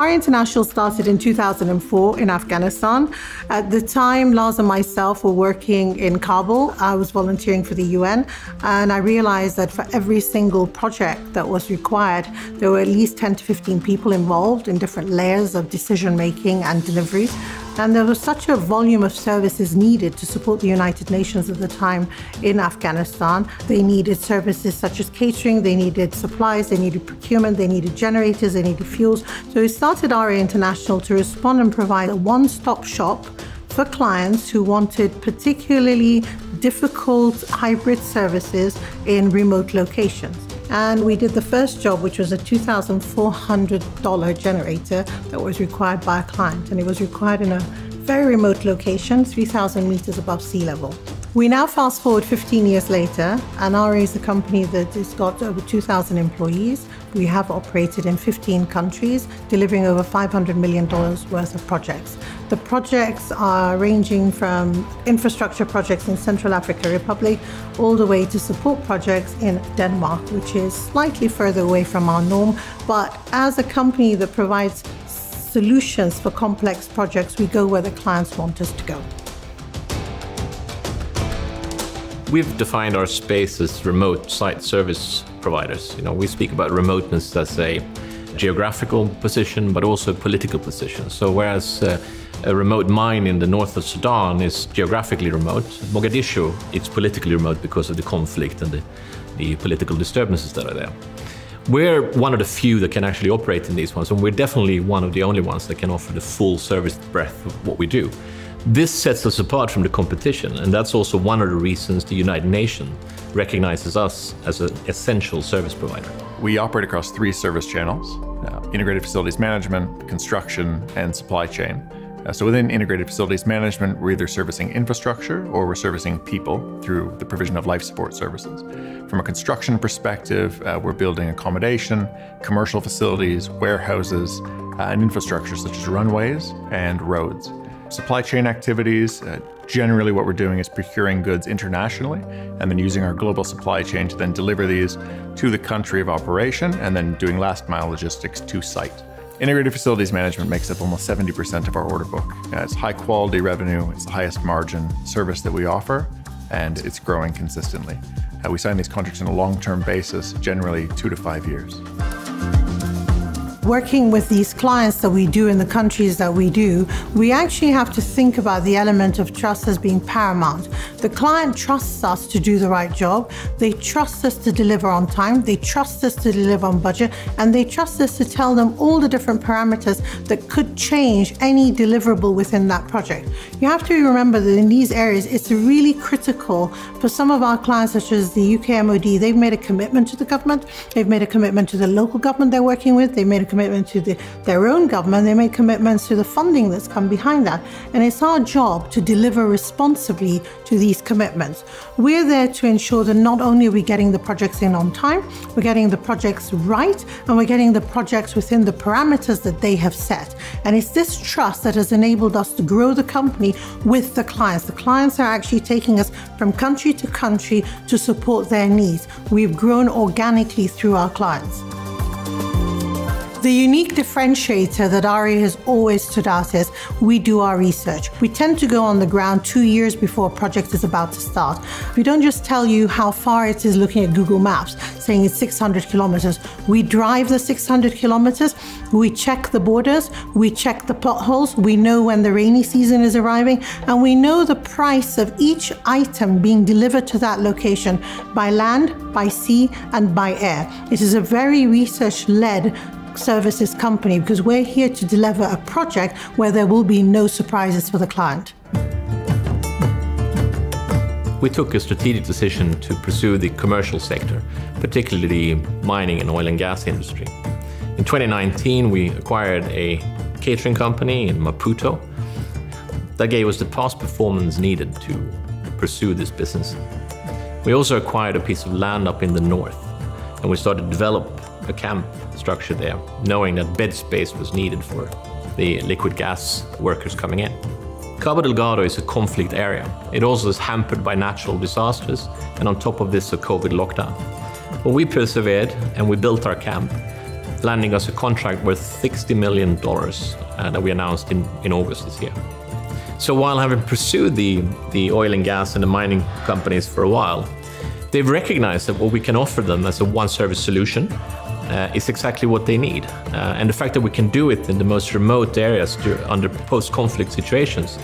RA International started in 2004 in Afghanistan. At the time, Lars and myself were working in Kabul. I was volunteering for the UN, and I realized that for every single project that was required, there were at least 10 to 15 people involved in different layers of decision making and delivery. And there was such a volume of services needed to support the United Nations at the time in Afghanistan. They needed services such as catering, they needed supplies, they needed procurement, they needed generators, they needed fuels. So we started RA International to respond and provide a one stop shop for clients who wanted particularly difficult hybrid services in remote locations. And we did the first job, which was a $2,400 generator that was required by a client. And it was required in a very remote location, 3,000 meters above sea level. We now fast forward 15 years later, and RA is a company that has got over 2,000 employees. We have operated in 15 countries, delivering over $500 million worth of projects. The projects are ranging from infrastructure projects in Central Africa Republic all the way to support projects in Denmark, which is slightly further away from our norm. But as a company that provides solutions for complex projects, we go where the clients want us to go. We've defined our space as remote site service providers. You know, we speak about remoteness as a geographical position, but also political position. So whereas uh, a remote mine in the north of Sudan is geographically remote, Mogadishu it's politically remote because of the conflict and the, the political disturbances that are there. We're one of the few that can actually operate in these ones, and we're definitely one of the only ones that can offer the full service breadth of what we do. This sets us apart from the competition, and that's also one of the reasons the United Nations recognizes us as an essential service provider. We operate across three service channels uh, integrated facilities management, construction, and supply chain. Uh, so within integrated facilities management, we're either servicing infrastructure or we're servicing people through the provision of life support services. From a construction perspective, uh, we're building accommodation, commercial facilities, warehouses, uh, and infrastructure such as runways and roads. Supply chain activities, uh, generally what we're doing is procuring goods internationally and then using our global supply chain to then deliver these to the country of operation and then doing last mile logistics to site. Integrated facilities management makes up almost 70% of our order book. Uh, it's high quality revenue, it's the highest margin service that we offer, and it's growing consistently. Uh, we sign these contracts on a long term basis, generally two to five years working with these clients that we do in the countries that we do, we actually have to think about the element of trust as being paramount. The client trusts us to do the right job, they trust us to deliver on time, they trust us to deliver on budget, and they trust us to tell them all the different parameters that could change any deliverable within that project. You have to remember that in these areas, it's really critical for some of our clients, such as the UK MOD, they've made a commitment to the government, they've made a commitment to the local government they're working with, they've made a commitment to the, their own government, they made commitments to the funding that's come behind that. And it's our job to deliver responsibly to these commitments. We're there to ensure that not only are we getting the projects in on time, we're getting the projects right, and we're getting the projects within the parameters that they have set. And it's this trust that has enabled us to grow the company with the clients. The clients are actually taking us from country to country to support their needs. We've grown organically through our clients. The unique differentiator that RA has always stood out is we do our research. We tend to go on the ground two years before a project is about to start. We don't just tell you how far it is looking at Google Maps, saying it's 600 kilometers. We drive the 600 kilometers, we check the borders, we check the potholes, we know when the rainy season is arriving, and we know the price of each item being delivered to that location by land, by sea, and by air. It is a very research led services company because we're here to deliver a project where there will be no surprises for the client. We took a strategic decision to pursue the commercial sector, particularly mining and oil and gas industry. In 2019, we acquired a catering company in Maputo that gave us the past performance needed to pursue this business. We also acquired a piece of land up in the north, and we started to develop a camp structure there, knowing that bed space was needed for the liquid gas workers coming in. Cabo Delgado is a conflict area. It also is hampered by natural disasters, and on top of this, a COVID lockdown. But we persevered and we built our camp. landing us a contract worth $60 million uh, that we announced in, in August this year. So while having pursued the, the oil and gas and the mining companies for a while, they've recognized that what we can offer them as a one service solution uh, is exactly what they need. Uh, and the fact that we can do it in the most remote areas under post conflict situations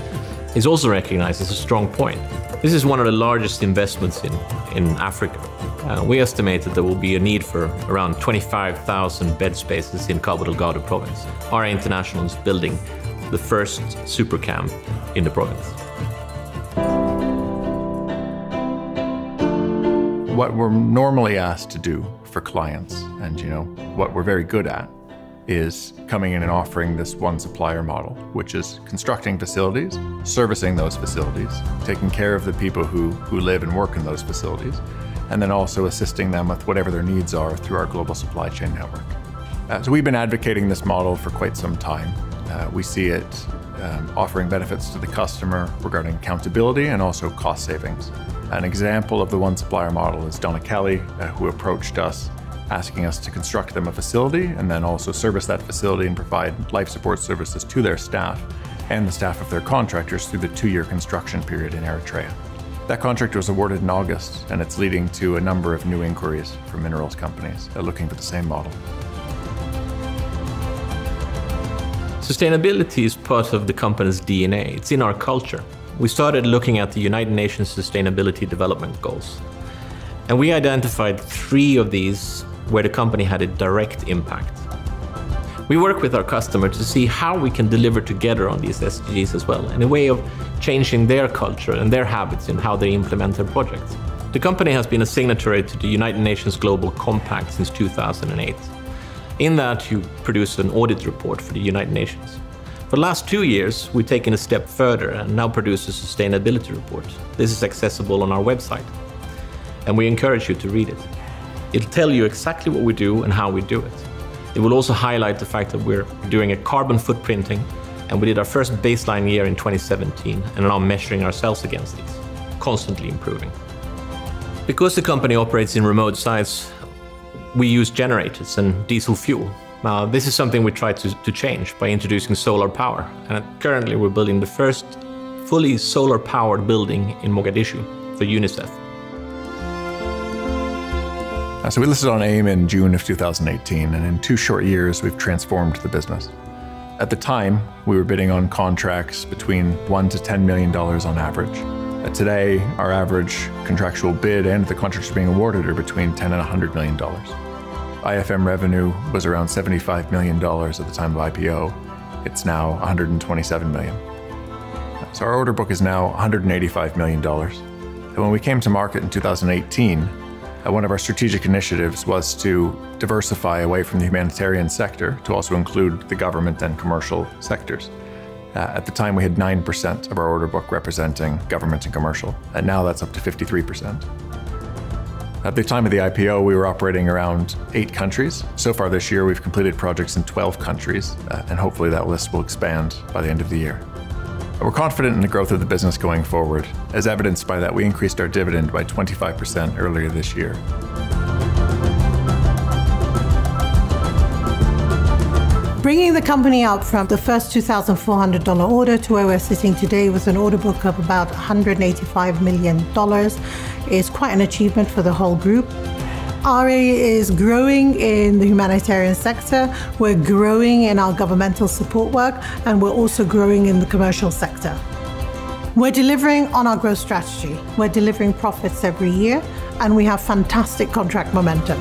is also recognized as a strong point. This is one of the largest investments in, in Africa. Uh, we estimate that there will be a need for around 25,000 bed spaces in Cabo Delgado province. RA International is building the first super camp in the province. What we're normally asked to do for clients, and you know, what we're very good at, is coming in and offering this one supplier model, which is constructing facilities, servicing those facilities, taking care of the people who, who live and work in those facilities, and then also assisting them with whatever their needs are through our global supply chain network. Uh, so we've been advocating this model for quite some time. Uh, we see it um, offering benefits to the customer regarding accountability and also cost savings. An example of the one supplier model is Danakali, uh, who approached us asking us to construct them a facility and then also service that facility and provide life support services to their staff and the staff of their contractors through the two year construction period in Eritrea. That contract was awarded in August, and it's leading to a number of new inquiries from minerals companies looking for the same model. Sustainability is part of the company's DNA. It's in our culture. We started looking at the United Nations Sustainability Development Goals. And we identified three of these where the company had a direct impact. We work with our customer to see how we can deliver together on these SDGs as well, in a way of changing their culture and their habits in how they implement their projects. The company has been a signatory to the United Nations Global Compact since 2008. In that, you produce an audit report for the United Nations. For the last two years, we've taken a step further and now produce a sustainability report. This is accessible on our website, and we encourage you to read it. It'll tell you exactly what we do and how we do it. It will also highlight the fact that we're doing a carbon footprinting and we did our first baseline year in 2017 and are now measuring ourselves against these, constantly improving. Because the company operates in remote sites, we use generators and diesel fuel. Now, this is something we try to, to change by introducing solar power. And currently, we're building the first fully solar powered building in Mogadishu for UNICEF. Uh, so we listed on AIM in June of 2018, and in two short years, we've transformed the business. At the time, we were bidding on contracts between one to $10 million on average. Uh, today, our average contractual bid and the contracts being awarded are between 10 and $100 million. IFM revenue was around $75 million at the time of IPO. It's now 127 million. So our order book is now $185 million. And when we came to market in 2018, uh, one of our strategic initiatives was to diversify away from the humanitarian sector to also include the government and commercial sectors. Uh, at the time, we had 9% of our order book representing government and commercial, and now that's up to 53%. At the time of the IPO, we were operating around eight countries. So far this year, we've completed projects in 12 countries, uh, and hopefully that list will expand by the end of the year. We're confident in the growth of the business going forward, as evidenced by that we increased our dividend by 25% earlier this year. Bringing the company up from the first $2,400 order to where we're sitting today with an order book of about $185 million is quite an achievement for the whole group. RA is growing in the humanitarian sector, we're growing in our governmental support work, and we're also growing in the commercial sector. We're delivering on our growth strategy. We're delivering profits every year, and we have fantastic contract momentum.